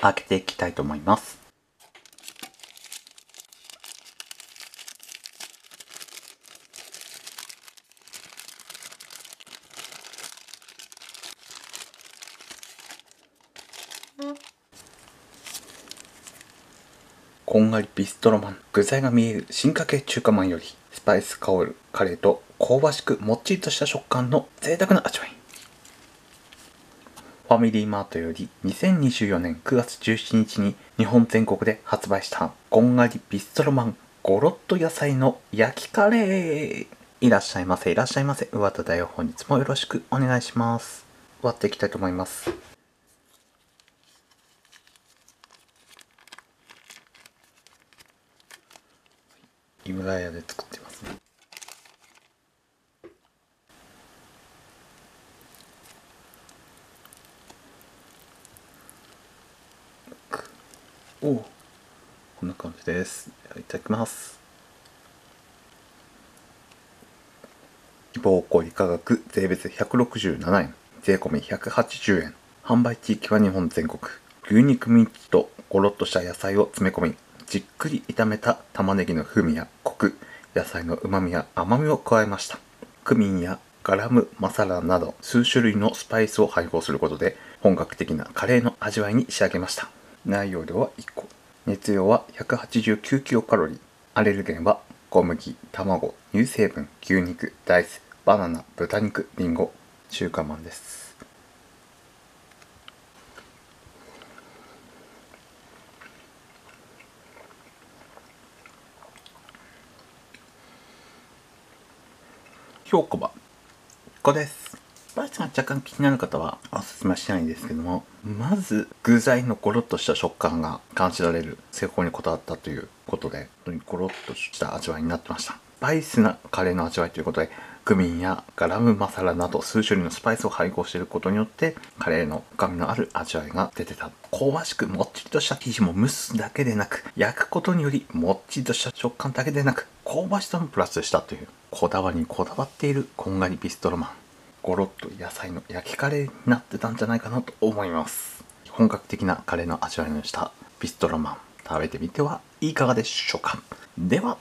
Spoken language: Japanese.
開けていきたいと思います。こんがりビストロマン。具材が見える進化系中華まんよりスパイス香るカレーと香ばしくもっちりとした食感の贅沢な味わい。ファミリーマートより2024年9月17日に日本全国で発売したこんがりビストロマンゴロッと野菜の焼きカレー。いらっしゃいませいらっしゃいませ。上田だよ。本日もよろしくお願いします。割っていきたいと思います。井村屋で作ってますね。おこんな感じです。いただきます。希望小売価格税別167円税込180円販売地域は日本全国。牛肉ミンチとゴロッとした野菜を詰め込みじっくり炒めた玉ねぎの風味やコク野菜の旨味や甘みを加えました。クミンやガラムマサラなど数種類のスパイスを配合することで本格的なカレーの味わいに仕上げました。内容量は1個。熱量は189キロカロリー。アレルゲンは小麦卵乳成分牛肉大豆バナナ豚肉リンゴ。中華まんです。評価は1個です。スパイスが若干気になる方はおすすめはしないんですけどもまず具材のゴロッとした食感が感じられる成功にこだわったということで本当にゴロッとした味わいになってました。スパイスなカレーの味わいということでクミンやガラムマサラなど数種類のスパイスを配合していることによってカレーの深みのある味わいが出てた。香ばしくもっちりとした生地も蒸すだけでなく焼くことによりもっちりとした食感だけでなく香ばしさもプラスしたというこだわりにこだわっているこんがりビストロマン。ゴロッと野菜の焼きカレーになってたんじゃないかなと思います。本格的なカレーの味わいのしたビストロマン食べてみてはいかがでしょうか。では